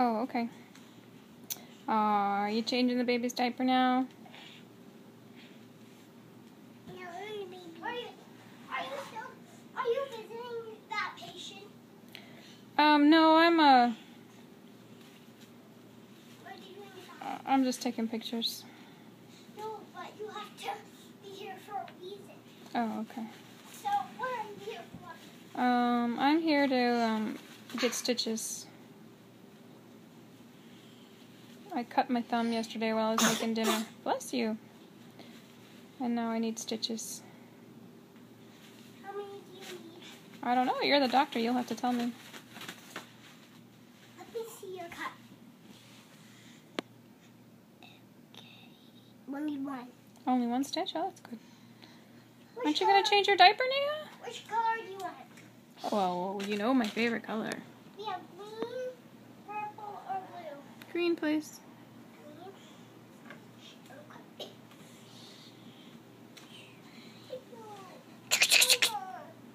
Oh, okay. Uh, are you changing the baby's diaper now? Are you, are you still, are you visiting that patient? Um, no, I'm uh, What are you doing with that? I'm just taking pictures. No, but you have to be here for a reason. Oh, okay. So, what are you here for? Um, I'm here to um get stitches. I cut my thumb yesterday while I was making dinner. Bless you. And now I need stitches. How many do you need? I don't know. You're the doctor. You'll have to tell me. Let me see your cut. Okay. Only one. Only one stitch? Oh, that's good. Which Aren't you going to change your diaper, Nia? Which color do you want? Well, you know my favorite color. Green, please.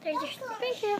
Thank you.